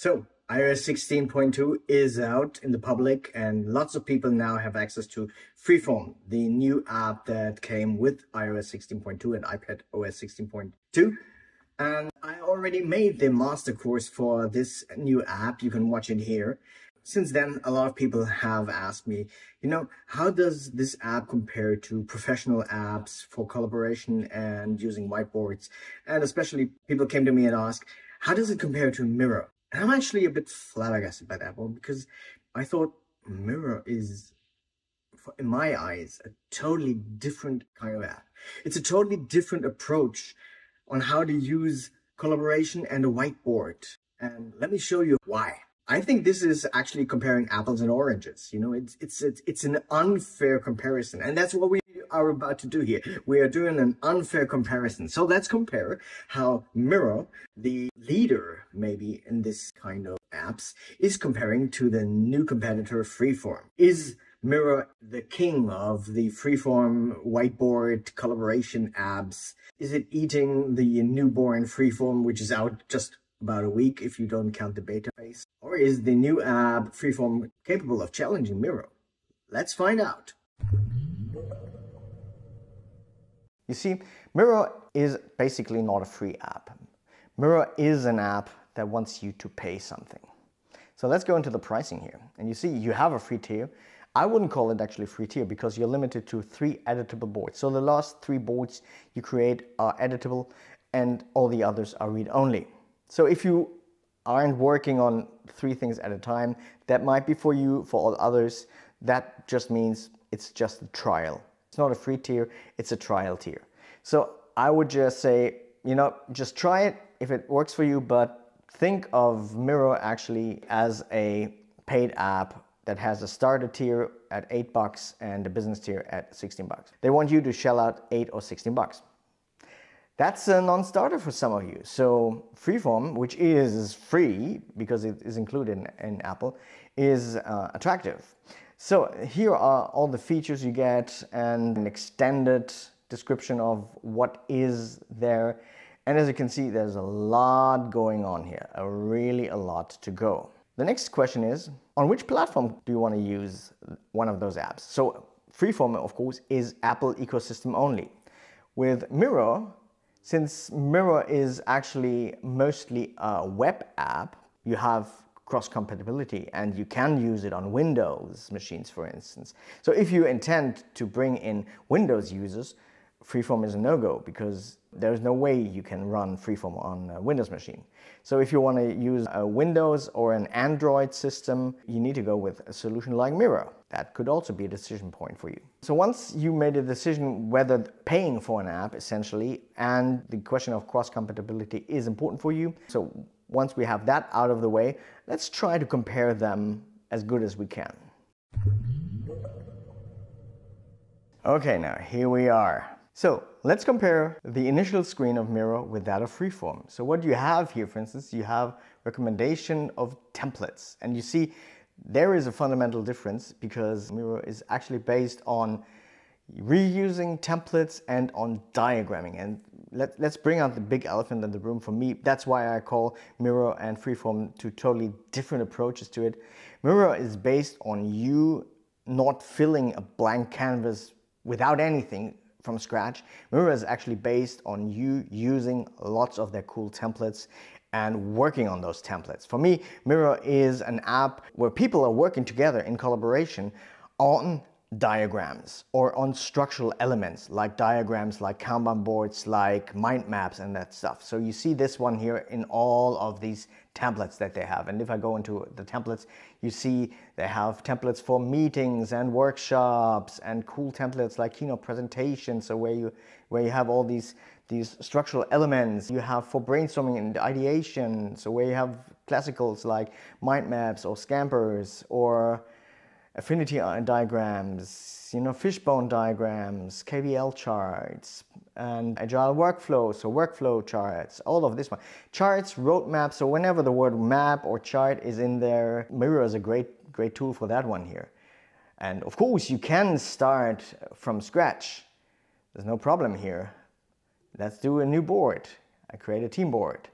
So iOS 16.2 is out in the public and lots of people now have access to Freeform, the new app that came with iOS 16.2 and iPad OS 16.2. And I already made the master course for this new app. You can watch it here. Since then, a lot of people have asked me, you know, how does this app compare to professional apps for collaboration and using whiteboards? And especially people came to me and asked, how does it compare to Miro? And I'm actually a bit flabbergasted by that one because I thought Miro is, in my eyes, a totally different kind of app. It's a totally different approach on how to use collaboration and a whiteboard. And let me show you why. I think this is actually comparing apples and oranges. You know, it's, it's, it's, it's an unfair comparison. And that's what we are about to do here. We are doing an unfair comparison. So let's compare how Miro, the leader maybe in this kind of apps, is comparing to the new competitor Freeform. Is Miro the king of the freeform whiteboard collaboration apps? Is it eating the newborn freeform, which is out just about a week if you don't count the beta phase? Or is the new app freeform capable of challenging Miro? Let's find out. You see, Miro is basically not a free app. Miro is an app that wants you to pay something. So let's go into the pricing here. And you see, you have a free tier. I wouldn't call it actually free tier because you're limited to three editable boards. So the last three boards you create are editable and all the others are read-only. So if you aren't working on three things at a time, that might be for you. For all others, that just means it's just a trial. It's not a free tier, it's a trial tier. So I would just say, you know, just try it if it works for you, but think of Miro actually as a paid app that has a starter tier at 8 bucks and a business tier at 16 bucks. They want you to shell out 8 or 16 bucks. That's a non-starter for some of you. So Freeform, which is free because it is included in, in Apple, is uh, attractive. So here are all the features you get and an extended description of what is there. And as you can see, there's a lot going on here, a really a lot to go. The next question is, on which platform do you want to use one of those apps? So Freeform, of course, is Apple ecosystem only. With Miro, since Miro is actually mostly a web app, you have cross compatibility and you can use it on Windows machines, for instance. So if you intend to bring in Windows users, Freeform is a no-go because there's no way you can run Freeform on a Windows machine. So if you want to use a Windows or an Android system, you need to go with a solution like Miro. That could also be a decision point for you. So once you made a decision whether paying for an app essentially and the question of cross compatibility is important for you. So once we have that out of the way, let's try to compare them as good as we can. Okay, now here we are. So let's compare the initial screen of Miro with that of Freeform. So what you have here, for instance, you have recommendation of templates. And you see there is a fundamental difference because Miro is actually based on reusing templates and on diagramming. And let, let's bring out the big elephant in the room for me. That's why I call Miro and Freeform two totally different approaches to it. Miro is based on you not filling a blank canvas without anything from scratch. Miro is actually based on you using lots of their cool templates and working on those templates. For me, Miro is an app where people are working together in collaboration on diagrams or on structural elements like diagrams, like Kanban boards, like mind maps and that stuff. So you see this one here in all of these templates that they have. And if I go into the templates, you see they have templates for meetings and workshops and cool templates like keynote presentations. So where you, where you have all these, these structural elements you have for brainstorming and ideation. So where you have classicals like mind maps or scampers or affinity diagrams, you know, fishbone diagrams, KVL charts, and agile workflows, so workflow charts, all of this one. Charts, roadmaps, so whenever the word map or chart is in there, Miro is a great, great tool for that one here. And of course, you can start from scratch. There's no problem here. Let's do a new board. I create a team board.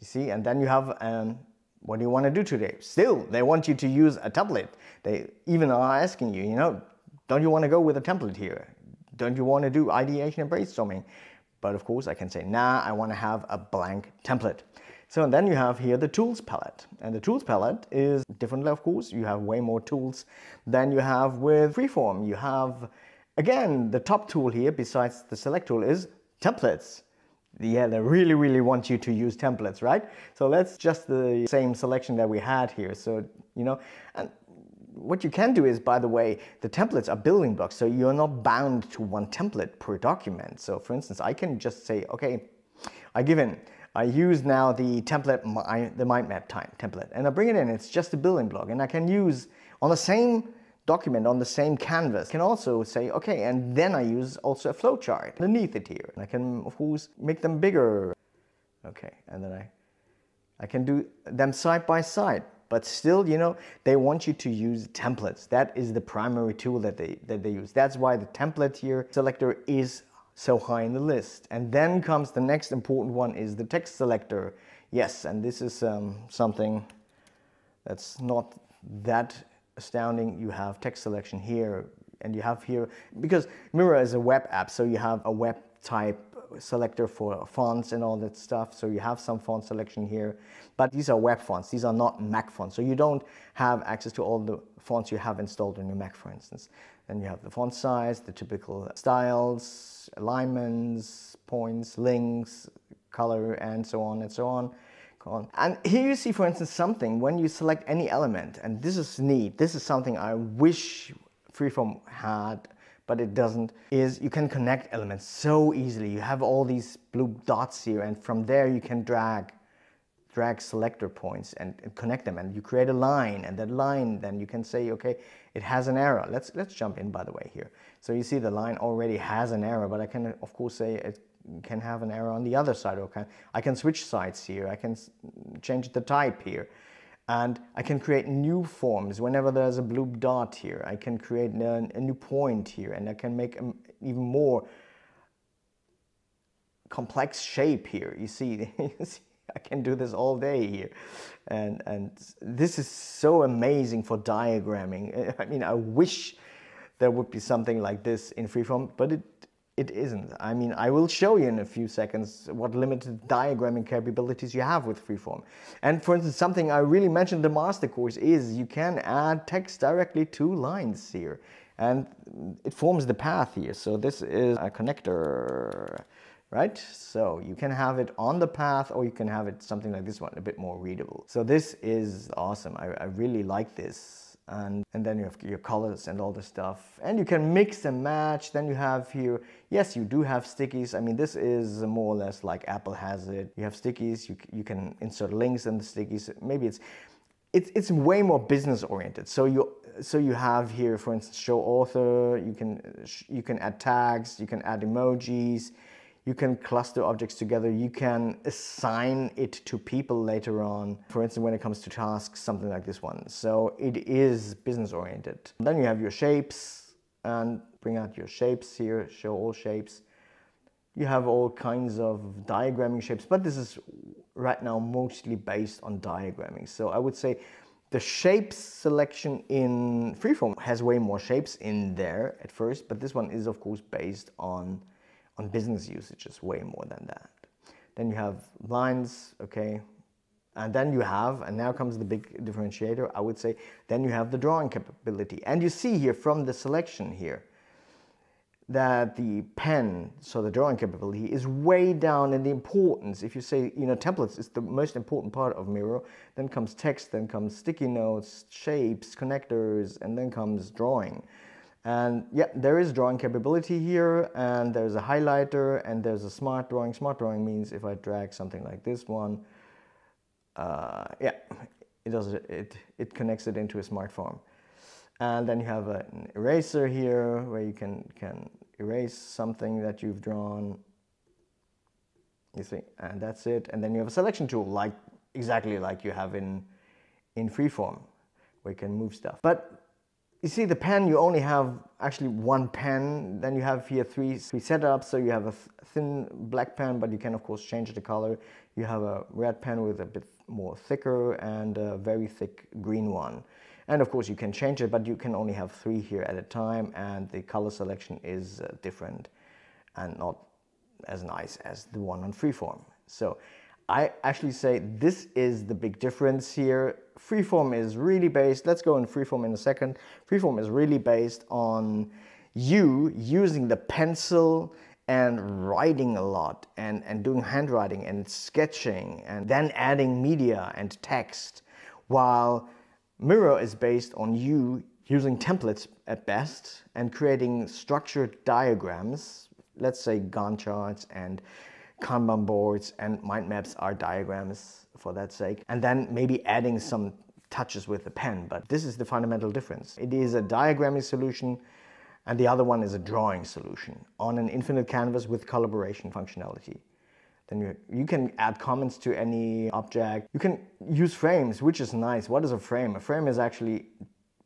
You see, and then you have um, what do you want to do today? Still, they want you to use a template. They even are asking you, you know, don't you want to go with a template here? Don't you want to do ideation and brainstorming? But of course, I can say, nah, I want to have a blank template. So then you have here the tools palette. And the tools palette is different, of course. You have way more tools than you have with Freeform. You have, again, the top tool here, besides the select tool, is templates yeah, they really, really want you to use templates, right? So that's just the same selection that we had here. So, you know, and what you can do is, by the way, the templates are building blocks. So you're not bound to one template per document. So for instance, I can just say, okay, I give in, I use now the template, my, the mind map time template, and I bring it in. It's just a building block. And I can use on the same document on the same canvas. I can also say, okay, and then I use also a flowchart underneath it here. And I can, of course, make them bigger. Okay, and then I, I can do them side by side. But still, you know, they want you to use templates. That is the primary tool that they, that they use. That's why the template here selector is so high in the list. And then comes the next important one is the text selector. Yes, and this is um, something that's not that astounding. You have text selection here and you have here, because Miro is a web app, so you have a web type selector for fonts and all that stuff. So you have some font selection here, but these are web fonts. These are not Mac fonts. So you don't have access to all the fonts you have installed on your Mac, for instance. Then you have the font size, the typical styles, alignments, points, links, color, and so on and so on on. And here you see, for instance, something when you select any element, and this is neat, this is something I wish Freeform had, but it doesn't, is you can connect elements so easily. You have all these blue dots here, and from there you can drag drag selector points and, and, connect them and you create a line and that line then you can say okay it has an error let's let's jump in by the way here so you see the line already has an error but I can of course say it can have an arrow on the other side. Or can, I can switch sides here. I can change the type here. And I can create new forms whenever there's a blue dot here. I can create a, a new point here and I can make an even more complex shape here. You see, I can do this all day here. And, and this is so amazing for diagramming. I mean, I wish there would be something like this in Freeform, but it it isn't. I mean, I will show you in a few seconds what limited diagramming capabilities you have with Freeform. And for instance, something I really mentioned in the master course is you can add text directly to lines here. And it forms the path here. So this is a connector, right? So you can have it on the path or you can have it something like this one, a bit more readable. So this is awesome. I, I really like this and, and then you have your colors and all the stuff. And you can mix and match. Then you have here yes you do have stickies. I mean this is more or less like Apple has it. You have stickies. You, you can insert links in the stickies. Maybe it's it's, it's way more business oriented. So you so you have here for instance show author. You can you can add tags. You can add emojis you can cluster objects together. You can assign it to people later on. For instance, when it comes to tasks, something like this one. So it is business oriented. Then you have your shapes and bring out your shapes here, show all shapes. You have all kinds of diagramming shapes, but this is right now mostly based on diagramming. So I would say the shapes selection in Freeform has way more shapes in there at first, but this one is of course based on on business usages way more than that. Then you have lines, okay, and then you have, and now comes the big differentiator, I would say, then you have the drawing capability. And you see here from the selection here that the pen, so the drawing capability, is way down in the importance. If you say, you know, templates is the most important part of Miro, then comes text, then comes sticky notes, shapes, connectors, and then comes drawing. And yeah, there is drawing capability here and there's a highlighter and there's a smart drawing. Smart drawing means if I drag something like this one, uh, yeah, it does it, it connects it into a smart form. And then you have an eraser here where you can, can erase something that you've drawn. You see, and that's it. And then you have a selection tool like exactly like you have in, in freeform where you can move stuff. But you see the pen, you only have actually one pen. Then you have here three, three setups. So you have a th thin black pen, but you can of course change the color. You have a red pen with a bit more thicker and a very thick green one. And of course you can change it, but you can only have three here at a time and the color selection is uh, different and not as nice as the one on freeform. So I actually say this is the big difference here. Freeform is really based, let's go in freeform in a second. Freeform is really based on you using the pencil and writing a lot and, and doing handwriting and sketching and then adding media and text while Miro is based on you using templates at best and creating structured diagrams, let's say Gantt charts and Kanban boards and mind maps are diagrams for that sake. And then maybe adding some touches with the pen, but this is the fundamental difference. It is a diagramming solution and the other one is a drawing solution on an infinite canvas with collaboration functionality. Then you, you can add comments to any object. You can use frames, which is nice. What is a frame? A frame is actually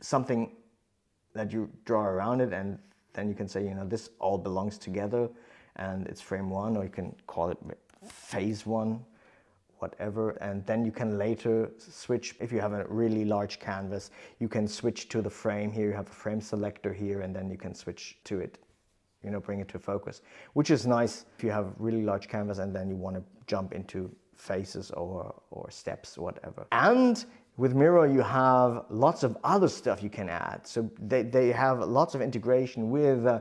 something that you draw around it and then you can say, you know, this all belongs together and it's frame one, or you can call it phase one, whatever. And then you can later switch, if you have a really large canvas, you can switch to the frame here. You have a frame selector here, and then you can switch to it, you know, bring it to focus, which is nice if you have really large canvas and then you want to jump into faces or, or steps, whatever. And with Miro, you have lots of other stuff you can add. So they, they have lots of integration with uh,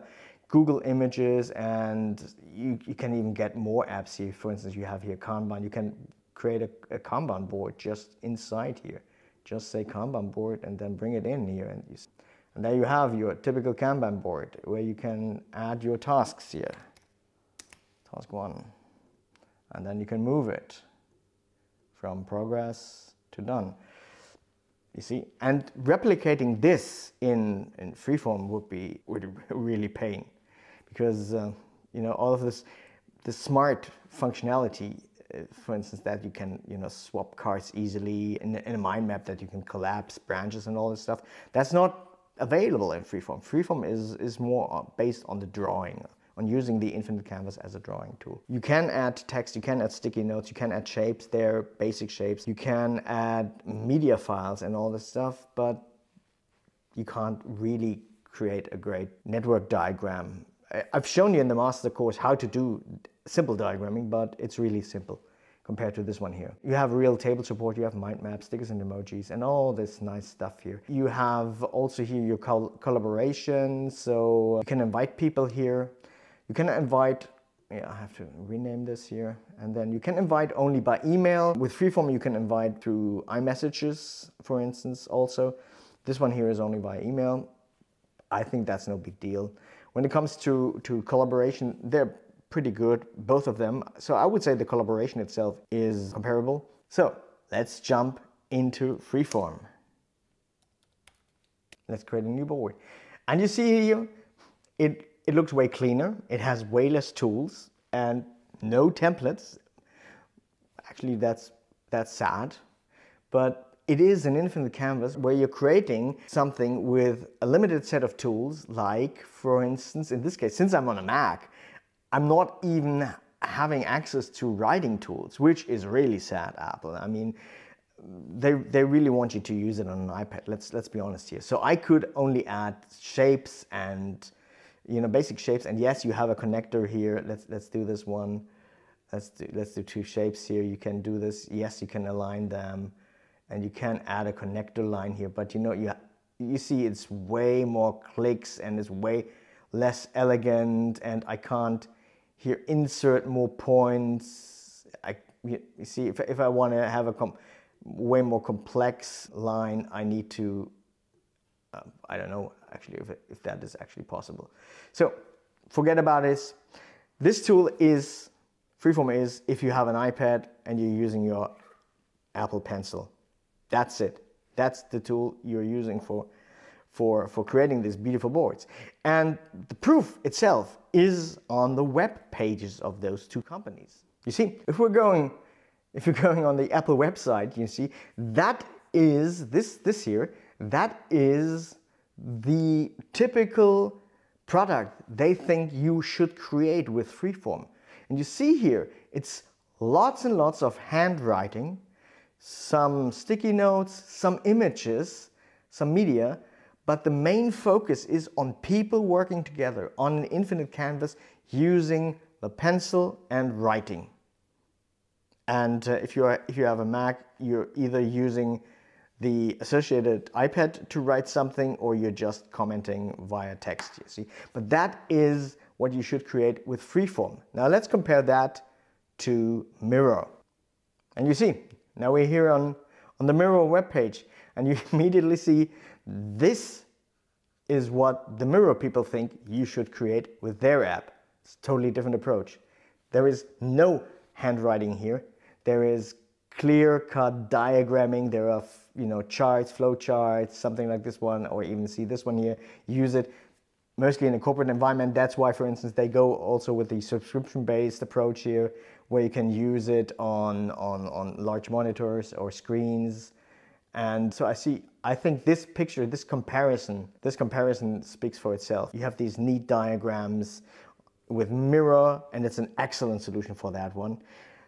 Google Images and you, you can even get more apps here. For instance, you have here Kanban. You can create a, a Kanban board just inside here. Just say Kanban board and then bring it in here. And, you, and there you have your typical Kanban board where you can add your tasks here. Task one. And then you can move it from progress to done. You see, and replicating this in, in freeform would be would really pain because uh, you know all of this the smart functionality for instance that you can you know swap cards easily in, in a mind map that you can collapse branches and all this stuff. That's not available in freeform. Freeform is is more uh, based on the drawing on using the infinite canvas as a drawing tool. You can add text, you can add sticky notes, you can add shapes there, basic shapes, you can add media files and all this stuff, but you can't really create a great network diagram. I've shown you in the master course how to do simple diagramming, but it's really simple compared to this one here. You have real table support, you have mind maps, stickers and emojis, and all this nice stuff here. You have also here your col collaboration, so you can invite people here. You can invite, yeah, I have to rename this here. And then you can invite only by email. With Freeform, you can invite through iMessages, for instance, also. This one here is only by email. I think that's no big deal. When it comes to, to collaboration, they're pretty good, both of them. So I would say the collaboration itself is comparable. So let's jump into freeform. Let's create a new board. And you see here, it, it looks way cleaner. It has way less tools and no templates. Actually, that's, that's sad. But it is an infinite canvas where you're creating something with a limited set of tools, like, for instance, in this case, since I'm on a Mac, I'm not even having access to writing tools, which is really sad, Apple. I mean, they, they really want you to use it on an iPad. Let's, let's be honest here. So I could only add shapes and, you know, basic shapes. And yes, you have a connector here. Let's, let's do this one. Let's do, let's do two shapes here. You can do this. Yes, you can align them and you can add a connector line here, but you know, you, you see it's way more clicks and it's way less elegant and I can't here insert more points. I, you see, if, if I want to have a way more complex line, I need to, uh, I don't know actually if, it, if that is actually possible. So forget about this. This tool is, Freeform is, if you have an iPad and you're using your Apple Pencil. That's it. That's the tool you're using for, for, for creating these beautiful boards. And the proof itself is on the web pages of those two companies. You see, if we're going, if you're going on the Apple website, you see, that is, this, this here, that is the typical product they think you should create with Freeform. And you see here, it's lots and lots of handwriting, some sticky notes, some images, some media, but the main focus is on people working together on an infinite canvas using the pencil and writing. And uh, if, you are, if you have a Mac, you're either using the associated iPad to write something or you're just commenting via text, you see. But that is what you should create with Freeform. Now let's compare that to Miro. And you see, now we're here on, on the Miro webpage and you immediately see this is what the Miro people think you should create with their app. It's a totally different approach. There is no handwriting here. There is clear-cut diagramming. There are you know charts, flow charts, something like this one, or even see this one here. Use it mostly in a corporate environment. That's why, for instance, they go also with the subscription-based approach here, where you can use it on on on large monitors or screens. And so I see. I think this picture, this comparison, this comparison speaks for itself. You have these neat diagrams with Miro, and it's an excellent solution for that one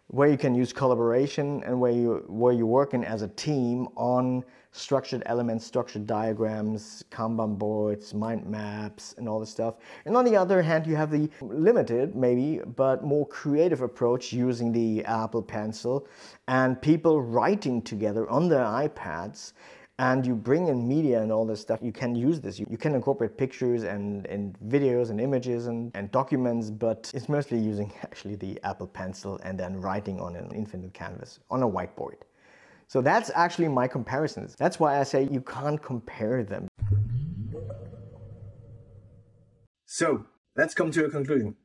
where you can use collaboration and where you where you're working as a team on structured elements, structured diagrams, Kanban boards, mind maps, and all this stuff. And on the other hand, you have the limited, maybe, but more creative approach using the Apple Pencil and people writing together on their iPads and you bring in media and all this stuff, you can use this. You, you can incorporate pictures and, and videos and images and, and documents, but it's mostly using actually the Apple Pencil and then writing on an infinite canvas on a whiteboard. So that's actually my comparisons. That's why I say you can't compare them. So let's come to a conclusion.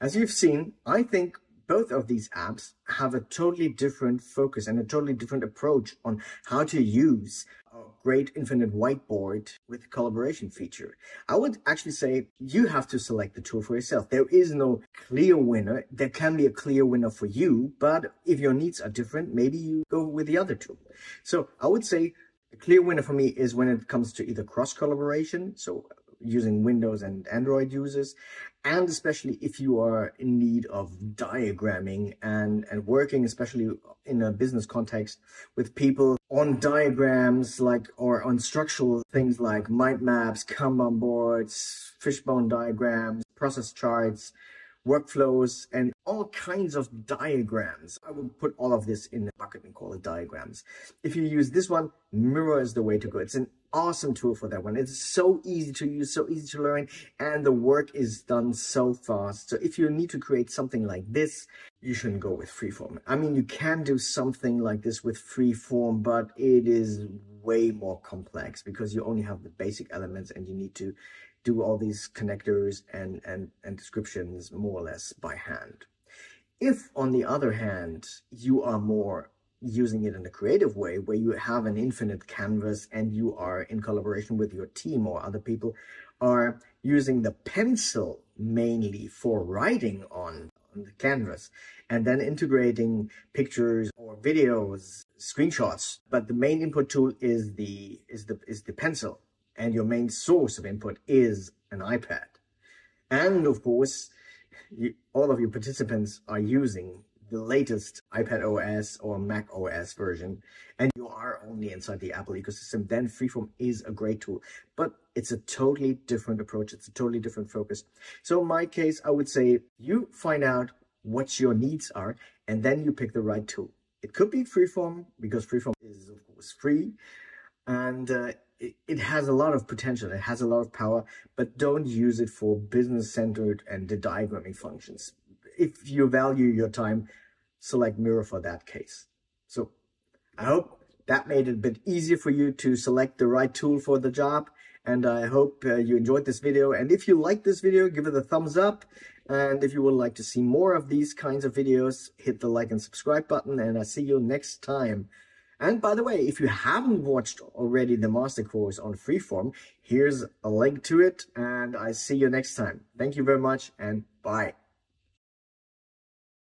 As you've seen, I think both of these apps have a totally different focus and a totally different approach on how to use great infinite whiteboard with collaboration feature. I would actually say you have to select the tool for yourself. There is no clear winner. There can be a clear winner for you, but if your needs are different, maybe you go with the other tool. So I would say a clear winner for me is when it comes to either cross collaboration. So using Windows and Android users, and especially if you are in need of diagramming and, and working, especially in a business context with people on diagrams like or on structural things like mind maps, Kanban boards, fishbone diagrams, process charts, workflows, and all kinds of diagrams. I will put all of this in a bucket and call it diagrams. If you use this one, Miro is the way to go. It's an awesome tool for that one. It's so easy to use, so easy to learn, and the work is done so fast. So if you need to create something like this, you shouldn't go with freeform. I mean, you can do something like this with freeform, but it is way more complex because you only have the basic elements and you need to do all these connectors and, and, and descriptions more or less by hand. If, on the other hand, you are more using it in a creative way where you have an infinite canvas and you are in collaboration with your team or other people are using the pencil mainly for writing on, on the canvas and then integrating pictures or videos screenshots. But the main input tool is the is the is the pencil and your main source of input is an ipad. And of course you, all of your participants are using the latest iPad OS or Mac OS version, and you are only inside the Apple ecosystem, then Freeform is a great tool. But it's a totally different approach. It's a totally different focus. So in my case, I would say you find out what your needs are, and then you pick the right tool. It could be Freeform, because Freeform is, of course, free, and uh, it, it has a lot of potential. It has a lot of power, but don't use it for business-centered and the diagramming functions if you value your time, select Miro for that case. So I hope that made it a bit easier for you to select the right tool for the job. And I hope uh, you enjoyed this video. And if you like this video, give it a thumbs up. And if you would like to see more of these kinds of videos, hit the like and subscribe button. And I see you next time. And by the way, if you haven't watched already the master course on freeform, here's a link to it. And I see you next time. Thank you very much and bye.